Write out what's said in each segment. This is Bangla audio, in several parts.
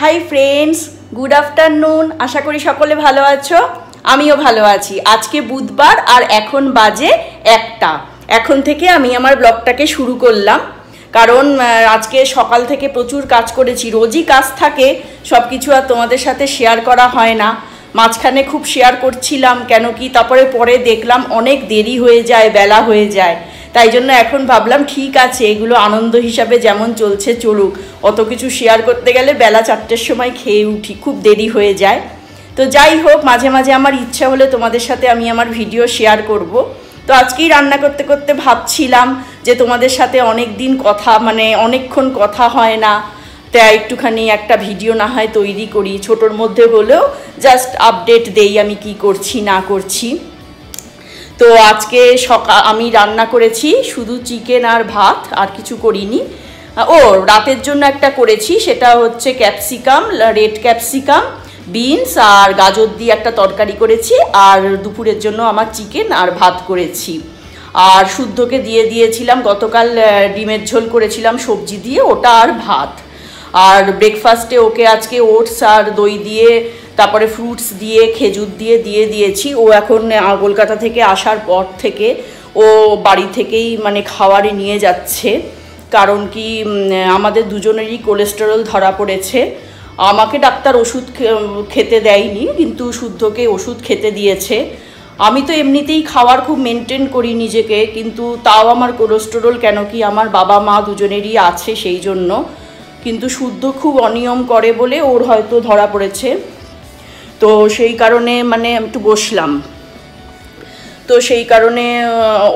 হাই ফ্রেন্ডস গুড আফটারনুন আশা করি সকলে ভালো আছো। আমিও ভালো আছি। আজকে বুধবার আর এখন বাজে একটা। এখন থেকে আমি আমার ব্লগটাকে শুরু করলাম। কারণ আজকে সকাল থেকে প্রচুর কাজ করেছি। রোজই কাজ থাকে সব কিছু আর তোমাদের সাথে শেয়ার করা হয় না। মাঝখানে খুব শেয়ার করছিলাম কেন কি, তারপরে পরে দেখলাম অনেক দেরি হয়ে যায়, বেলা হয়ে যায়। তাই জন্য এখন ভাবলাম ঠিক আছে, এগুলো আনন্দ হিসাবে যেমন চলছে চলুক। অত কিছু শেয়ার করতে গেলে বেলা চারটের সময় খেয়ে উঠি, খুব দেরি হয়ে যায়। তো যাই হোক, মাঝে মাঝে আমার ইচ্ছা হলে তোমাদের সাথে আমি আমার ভিডিও শেয়ার করব। তো আজকেই রান্না করতে করতে ভাবছিলাম যে তোমাদের সাথে অনেক দিন কথা মানে অনেকক্ষণ কথা হয় না। তাই একটুখানি একটা ভিডিও না হয় তৈরি করি, ছোটোর মধ্যে হলেও জাস্ট আপডেট দেই আমি কি করছি, না করছি। তো আজকে সকাল আমি রান্না করেছি শুধু চিকেন আর ভাত, আর কিছু করিনি। ও, রাতের জন্য একটা করেছি, সেটা হচ্ছে ক্যাপসিকাম রেড ক্যাপসিকাম বিনস আর গাজর দিয়ে একটা তরকারি করেছি, আর দুপুরের জন্য আমার চিকেন আর ভাত করেছি। আর শুদ্ধকে দিয়ে দিয়েছিলাম, গতকাল ডিমের ঝোল করেছিলাম সবজি দিয়ে, ওটা আর ভাত। আর ব্রেকফাস্টে ওকে আজকে ওটস আর দই দিয়ে তারপরে ফ্রুটস দিয়ে, খেজুর দিয়ে দিয়ে দিয়েছি। ও এখন কলকাতা থেকে আসার পর থেকে ও বাড়ি থেকেই মানে খাওয়ারে নিয়ে যাচ্ছে। কারণ কি আমাদের দুজনেরই কোলেস্টেরল ধরা পড়েছে। আমাকে ডাক্তার ওষুধ খেতে দেয়নি, কিন্তু শুদ্ধকে ওষুধ খেতে দিয়েছে। আমি তো এমনিতেই খাওয়ার খুব মেনটেন করি নিজেকে, কিন্তু তাও আমার কোলেস্টেরল কেন কি আমার বাবা মা দুজনেরই আছে সেই জন্য। কিন্তু শুদ্ধ খুব অনিয়ম করে বলে ওর হয়তো ধরা পড়েছে। তো সেই কারণে মানে একটু বসলাম। তো সেই কারণে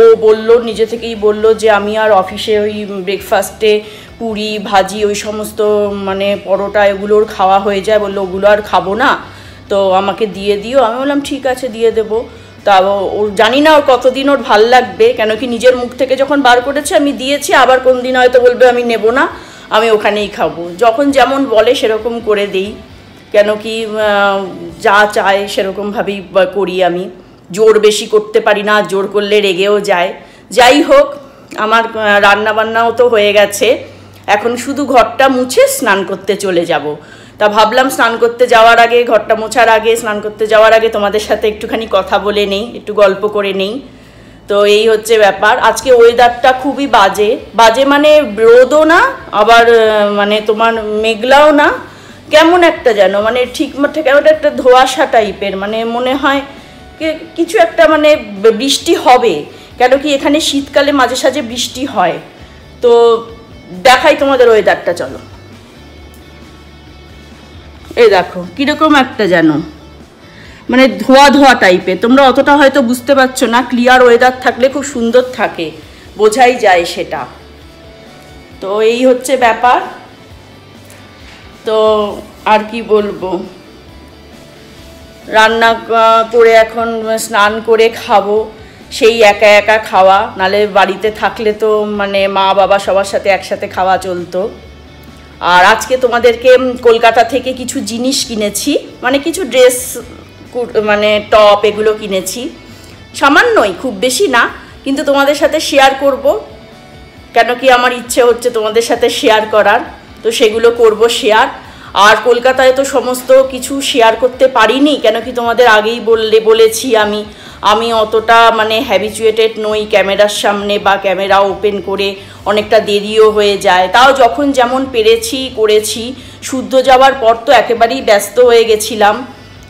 ও বলল, নিজে থেকেই বলল যে আমি আর অফিসে ওই ব্রেকফাস্টে পুরি, ভাজি, ওই সমস্ত মানে পরোটা এগুলোর খাওয়া হয়ে যায়। বলল, ওগুলো আর খাব না। তো আমাকে দিয়ে দিও। আমি বললাম, ঠিক আছে, দিয়ে দেবো। তা ওর জানি না ওর কতদিন ওর ভালো লাগবে, কেন কি নিজের মুখ থেকে যখন বার করেছে, আমি দিয়েছি, আবার কোন দিন হয়তো বলবে, আমি নেব না, আমি ওখানেই খাব। যখন যেমন বলে সেরকম করে দিই। কেন কি যা চায় সেরকমভাবেই করি আমি। জোর বেশি করতে পারি না, জোর করলে রেগেও যায়। যাই হোক, আমার রান্না বান্নাও তো হয়ে গেছে। এখন শুধু ঘরটা মুছে স্নান করতে চলে যাব। তা ভাবলাম স্নান করতে যাওয়ার আগে, ঘরটা মোছার আগে, স্নান করতে যাওয়ার আগে তোমাদের সাথে একটুখানি কথা বলে নেই, একটু গল্প করে নেই। তো এই হচ্ছে ব্যাপার। আজকে ওয়েদারটা খুবই বাজে। বাজে মানে রোদও না, আবার মানে তোমার মেঘলাও না। কেমন একটা যেন মানে ঠিক কেমন একটা ধোঁয়াশা টাইপের মানে মনে হয় কিছু একটা মানে বৃষ্টি হবে, কেন কি এখানে শীতকালে মাঝে সাঝে বৃষ্টি হয়। তো দেখাই তোমাদের ওয়েদারটা চলো। এ দেখো, কীরকম একটা যেন মানে ধোয়া ধোয়া টাইপের, তোমরা অতটা হয়তো বুঝতে পারছ না ক্লিয়ার ওয়েদার থাকলে খুব সুন্দর থাকে, বোঝাই যায় সেটা। তো এই হচ্ছে ব্যাপার। তো আর কি বলব? রান্না করে এখন স্নান করে খাব, সেই একা একা খাওয়া। নালে বাড়িতে থাকলে তো মানে মা বাবা সবার সাথে একসাথে খাওয়া চলতো। আর আজকে তোমাদেরকে কলকাতা থেকে কিছু জিনিস কিনেছি মানে কিছু ড্রেস মানে টপ এগুলো কিনেছি। সামান্যই, খুব বেশি না, কিন্তু তোমাদের সাথে শেয়ার করব। কেন কি আমার ইচ্ছে হচ্ছে তোমাদের সাথে শেয়ার করার। তো সেগুলো করব শেয়ার আর কলকাতায় তো সমস্ত কিছু শেয়ার করতে পারিনি, কেন কি তোমাদের আগেই বললে, বলেছি আমি। আমি অতটা মানে হ্যাবিচুয়েটেড নই ক্যামেরার সামনে বা ক্যামেরা ওপেন করে অনেকটা দেরিও হয়ে যায়। তাও যখন যেমন পেরেছি, করেছি। শুদ্ধ যাওয়ার পর তো একেবারেই ব্যস্ত হয়ে গেছিলাম।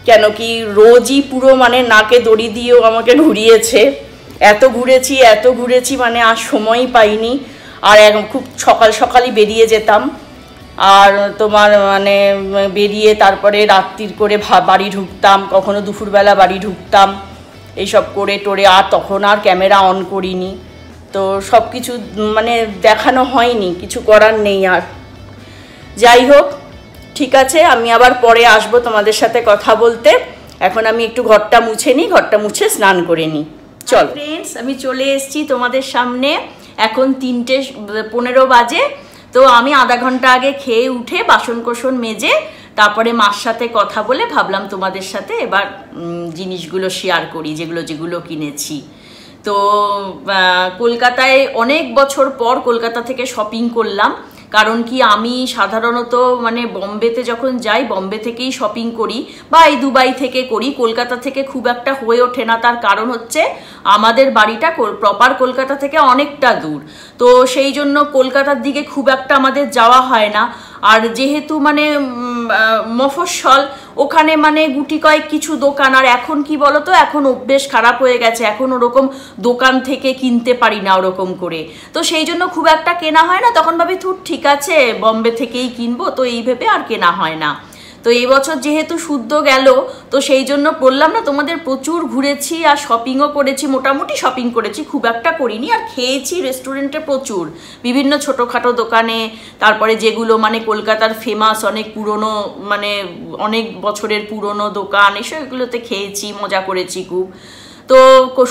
কেন কি রোজই পুরো মানে নাকে দড়ি দিয়েও আমাকে ঘুরিয়েছে। এত ঘুরেছি এত ঘুরেছি মানে আর সময়ই পাইনি। আর খুব সকাল সকালই বেরিয়ে যেতাম। আর তোমার মানে বেরিয়ে তারপরে রাত্রির করে বাড়ি ঢুকতাম, কখনো দুপুরবেলা বাড়ি ঢুকতাম। এইসব করে টোরে আর তখন আর ক্যামেরা অন করিনি। তো সব কিছু মানে দেখানো হয়নি, কিছু করার নেই আর। যাই হোক, ঠিক আছে, আমি আবার পরে আসব তোমাদের সাথে কথা বলতে। এখন আমি একটু ঘরটা মুছে নিই, ঘরটা মুছে স্নান করে নিই। চল। ফ্রেন্ডস আমি চলে এসেছি তোমাদের সামনে। এখন তিনটে, পনেরো বাজে। তো আমি আধা ঘণ্টা আগে খেয়ে উঠে বাসন কোসন মেজে তারপরে মার সাথে কথা বলে ভাবলাম তোমাদের সাথে এবার জিনিসগুলো শেয়ার করি, যেগুলো যেগুলো কিনেছি। তো কলকাতায় অনেক বছর পর কলকাতা থেকে শপিং করলাম। কারণ কি আমি সাধারণত মানে বম্বেতে যখন যাই, বম্বে থেকেই শপিং করি বা এই দুবাই থেকে করি। কলকাতা থেকে খুব একটা হয়ে ওঠে না। তার কারণ হচ্ছে আমাদের বাড়িটা প্রপার কলকাতা থেকে অনেকটা দূর। তো সেই জন্য কলকাতার দিকে খুব একটা আমাদের যাওয়া হয় না। আর যেহেতু মানে মফস্বল ওখানে মানে গুটি কয়েক কিছু দোকান, আর এখন কি বলতো, এখন অভ্যেস খারাপ হয়ে গেছে, এখন ওরকম দোকান থেকে কিনতে পারি না ওরকম করে। তো সেই জন্য খুব একটা কেনা হয় না, তখন ভাবি, থুর, ঠিক আছে, বম্বে থেকেই কিনবো। তো এই ভেবে আর কেনা হয় না। তো এই বছর যেহেতু শুদ্ধ গেল, তো সেই জন্য বললাম না, তোমাদের প্রচুর ঘুরেছি আর শপিংও করেছি, মোটামুটি শপিং করেছি, খুব একটা করিনি, আর খেয়েছি রেস্টুরেন্টে প্রচুর। বিভিন্ন ছোটোখাটো দোকানে, তারপরে যেগুলো মানে কলকাতার ফেমাস অনেক পুরনো মানে অনেক বছরের পুরনো দোকান, এসব এগুলোতে খেয়েছি, মজা করেছি খুব। তো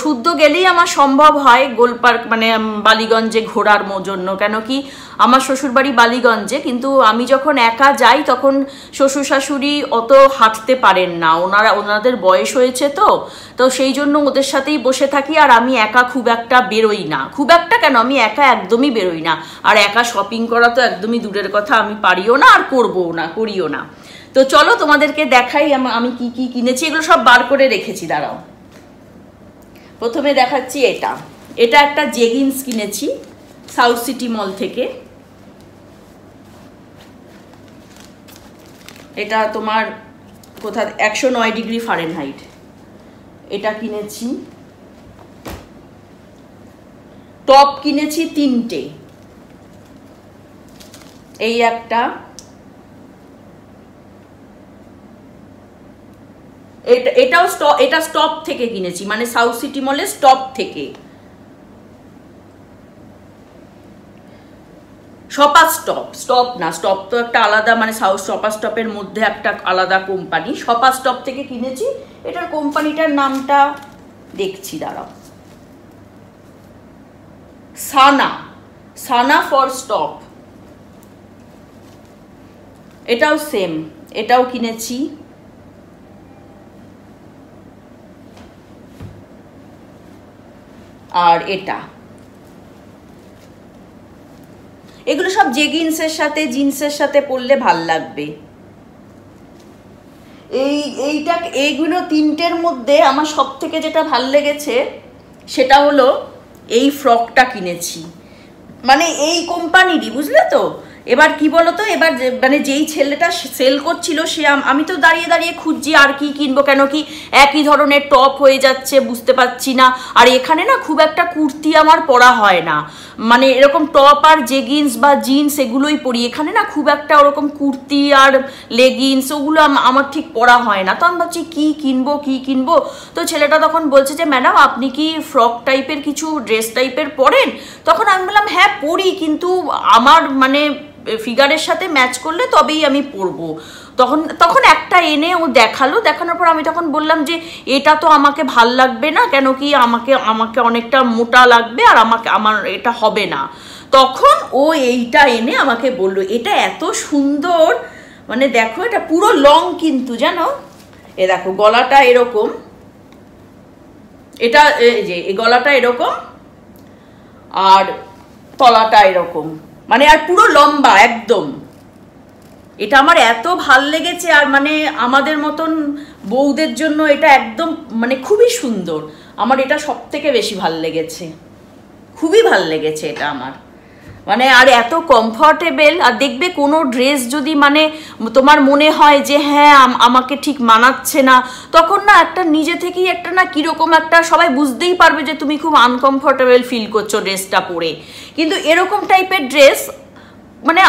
শুদ্ধ গেলেই আমার সম্ভব হয় গোলপার্ক মানে বালিগঞ্জে ঘোরার জন্য। কেন কি আমার শ্বশুরবাড়ি বালিগঞ্জে, কিন্তু আমি যখন একা যাই তখন শ্বশুর শাশুড়ি অত হাঁটতে পারেন না। ওনারা, ওনাদের বয়স হয়েছে তো তো সেই জন্য ওদের সাথেই বসে থাকি আর আমি একা খুব একটা বেরোই না। খুব একটা কেন? আমি একা একদমই বেরোই না। আর একা শপিং করা তো একদমই দূরের কথা, আমি পারিও না আর করব না, করিও না। তো চলো তোমাদেরকে দেখাই আমি কি কি কিনেছি, এগুলো সব বার করে রেখেছি, দাঁড়াও। প্রথমে দেখাচ্ছি এটা। এটা একটা জেগিন্স কিনেছি সাউথ সিটি মল থেকে। এটা তোমার কোথা, একশো নয় ডিগ্রি ফারেনহাইট। এটা কিনেছি। টপ কিনেছি তিনটে। এই একটা। এটা, এটাও স্টপ এটা স্টপ থেকে কিনেছি মানে সাউথ সিটি মলে স্টপ থেকে। সপা স্টপ স্টপ না স্টপ তো একটা আলাদা মানে সাউথ সপা স্টপের মধ্যে একটা আলাদা কোম্পানি সপা স্টপ থেকে কিনেছি, এটার কোম্পানিটার নামটা দেখছি, দাঁড়াও। সানা সানা ফর স্টপ এটাও সেম এটাও কিনেছি। আর এটা। এগুলো সব জেগিন্সের সাথে, জিন্সের সাথে পরলে ভালো লাগবে। এই, এইটা, এইগুলো তিনটের মধ্যে আমার সব থেকে যেটা ভালো লেগেছে, সেটা হলো এই ফ্রকটা কিনেছি। মানে এই কোম্পানিরই, বুঝলে তো? এবার কি বলতো? এবার মানে যেই ছেলেটা সেল করছিল, সে আমি তো দাঁড়িয়ে দাঁড়িয়ে খুঁজছি আর কি কিনবো, কেন কি একই ধরনের টপ হয়ে যাচ্ছে, বুঝতে পারছি না। আর এখানে না খুব একটা কুর্তি আমার পরা হয় না। মানে এরকম টপ আর জেগিন্স বা জিন্স এগুলোই পরি। এখানে না খুব একটা ওরকম কুর্তি আর লেগিন্স ওগুলো আমার ঠিক পরা হয় না। তো আমি ভাবছি কী কিনবো কী কিনবো? তো ছেলেটা তখন বলছে যে, ম্যাডাম, আপনি কি ফ্রক টাইপের কিছু ড্রেস টাইপের পরেন? তখন আমি বললাম হ্যাঁ পরি। কিন্তু আমার মানে ফিগারের সাথে ম্যাচ করলে তবেই আমি পরবো তখন তখন একটা এনে ও দেখাল। দেখানোর পর আমি তখন বললাম যে, এটা তো আমাকে ভালো লাগবে না, কেন কি আমাকে আমাকে অনেকটা মোটা লাগবে আর আমাকে, আমার এটা হবে না। তখন ও এইটা এনে আমাকে বলল, এটা এত সুন্দর মানে দেখো, এটা পুরো লং কিন্তু, জানো? এ দেখো, গলাটা এরকম। এটা এই যে, এই গলাটা এরকম আর তলাটা এরকম। মানে আর পুরো লম্বা, একদম। এটা আমার এত ভালো লেগেছে আর মানে আমাদের মতন বউদের জন্য এটা একদম মানে খুবই সুন্দর। আমার এটা সব থেকে বেশি ভালো লেগেছে। খুবই ভালো লেগেছে এটা আমার। মানে আর এত কমফর্টেবল আর দেখবে কোনো ড্রেস যদি মানে তোমার মনে হয় যে হ্যাঁ আমাকে ঠিক মানাচ্ছে না, তখন না একটা নিজে থেকেই একটা না কীরকম একটা সবাই বুঝতেই পারবে যে তুমি খুব আনকমফর্টেবল ফিল করছ ড্রেসটা পরে। কিন্তু এরকম টাইপের ড্রেস মানে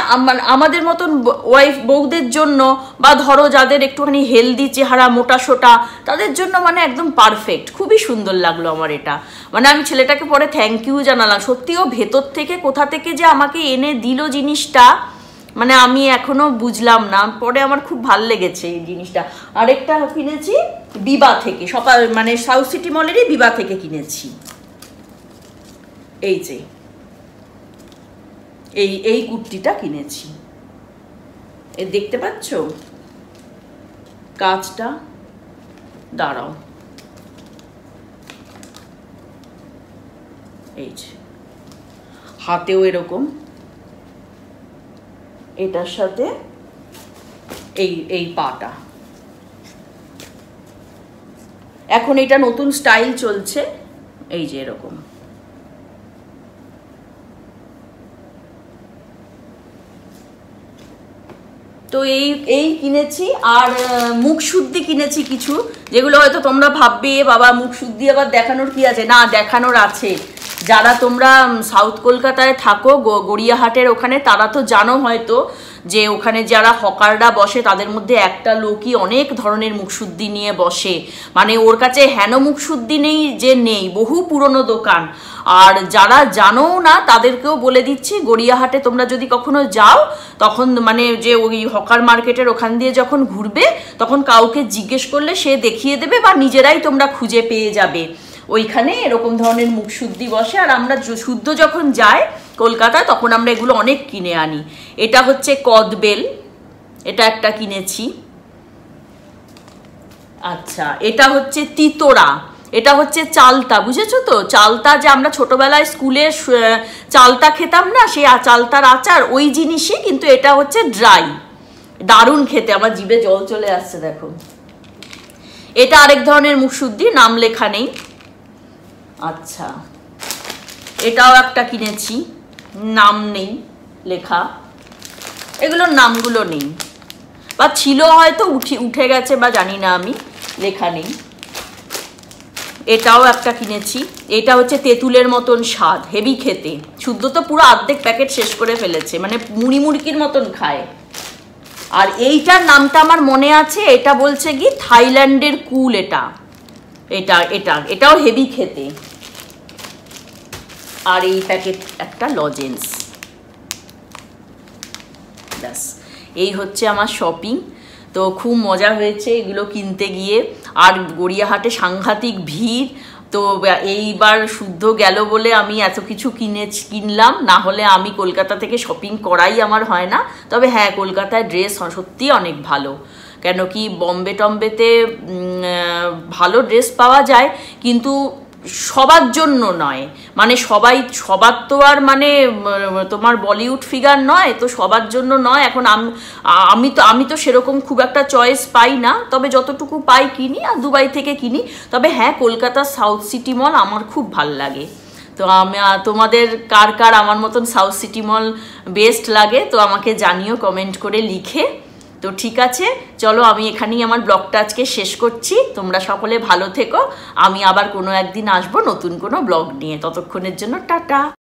আমাদের মতন ওয়াইফ বউদের জন্য বা ধরো যাদের একটুখানি হেলদি চেহারা, মোটা সোটা, তাদের জন্য মানে একদম পারফেক্ট খুবই সুন্দর লাগল আমার এটা। মানে আমি ছেলেটাকে পরে থ্যাংক ইউ জানালাম। সত্যিও ভেতর থেকে কোথা থেকে যে আমাকে এনে দিল জিনিসটা মানে আমি এখনও বুঝলাম না। পরে আমার খুব ভালো লেগেছে এই জিনিসটা। আরেকটা কিনেছি বিবা থেকে। সকাল মানে সাউথ সিটি মলেরই বিবা থেকে কিনেছি। এই যে। এই এই কুর্তিটা কিনেছি। এ, দেখতে পাচ্ছ? কাজটা, দাঁড়াও। এই যে। হাতেও এরকম। এটার সাথে এই এই পাটা। এখন এটা নতুন স্টাইল চলছে। এই যে এরকম। তো এই এই কিনেছি আর মুখ শুদ্ধি কিনেছি কিছু, যেগুলো হয়তো তোমরা ভাববে, বাবা মুখ শুদ্ধি আবার দেখানোর কি আছে? না, দেখানোর আছে। যারা তোমরা সাউথ কলকাতায় থাকো গড়িয়াহাটের ওখানে, তারা তো জানো হয়তো যে ওখানে যারা হকাররা বসে, তাদের মধ্যে একটা লোকই অনেক ধরনের মুখশুদ্ধি নিয়ে বসে। মানে ওর কাছে হেন মুখশুদ্ধি নেই যে নেই, বহু পুরনো দোকান। আর যারা জানো না, তাদেরকেও বলে দিচ্ছি, গড়িয়াহাটে তোমরা যদি কখনো যাও, তখন মানে যে ওই হকার মার্কেটের ওখান দিয়ে যখন ঘুরবে, তখন কাউকে জিজ্ঞেস করলে সে দেখিয়ে দেবে বা নিজেরাই তোমরা খুঁজে পেয়ে যাবে। ওইখানে এরকম ধরনের মুখ শুদ্ধি বসে। আর আমরা শুদ্ধ যখন যাই কলকাতায়, তখন আমরা এগুলো অনেক কিনে আনি। এটা হচ্ছে কদবেল, এটা একটা কিনেছি। আচ্ছা এটা হচ্ছে তিতোরা, এটা হচ্ছে চালতা, বুঝেছ তো? চালতা যে আমরা ছোটবেলায় স্কুলে চালতা খেতাম না, সেই চালতার আচার, ওই জিনিসই কিন্তু এটা হচ্ছে ড্রাই। দারুণ খেতে, আমার জিভে জল চলে আসছে, দেখো। এটা আরেক ধরনের মুখশুদ্ধি নাম লেখা নেই। আচ্ছা এটাও একটা কিনেছি। নাম নেই, লেখা। এগুলোর নামগুলো নেই। বা ছিল হয়তো, উঠে উঠে গেছে বা জানি না আমি, লেখা নেই। এটাও একটা কিনেছি। এটা হচ্ছে তেঁতুলের মতন স্বাদ, হেভি খেতে। শুদ্ধ তো পুরো অর্ধেক প্যাকেট শেষ করে ফেলেছে মানে মুড়ি মুড়কির মতন খায়। আর এইটার নামটা আমার মনে আছে, এটা বলছে কি, থাইল্যান্ডের কুল এটা। এটা এটা, এটাও হেভি খেতে। আর এই প্যাকেট একটা লজেন্স ব্যাস, এই হচ্ছে আমার শপিং তো খুব মজা হয়েছে এগুলো কিনতে গিয়ে। আর গড়িয়াহাটে সাংঘাতিক ভিড়, তো এইবার শুদ্ধ গেল বলে আমি এত কিছু কিনে কিনলাম, না হলে আমি কলকাতা থেকে শপিং করাই আমার হয় না। তবে হ্যাঁ কলকাতায় ড্রেস সত্যি অনেক ভালো। কেন কি, বম্বে টম্বেতে ভালো ড্রেস পাওয়া যায়, কিন্তু সবার জন্য নয়। মানে সবাই, সবার তো আর মানে তোমার বলিউড ফিগার নয়, তো সবার জন্য নয়। এখন আমি তো আমি তো সেরকম খুব একটা চয়েস পাই না। তবে যতটুকু পাই কিনি আর দুবাই থেকে কিনি। তবে হ্যাঁ কলকাতার সাউথ সিটি মল আমার খুব ভালো লাগে। তো আমি তোমাদের কার কার আমার মতন সাউথ সিটি মল বেস্ট লাগে, তো আমাকে জানিও কমেন্ট করে লিখে। তো ঠিক আছে, চলো আমি এখানেই আমার ব্লগটা আজকে শেষ করছি। তোমরা সকলে ভালো থেকো। আমি আবার কোনো একদিন আসব নতুন কোনো ব্লগ নিয়ে। ততক্ষণের জন্য টাটা।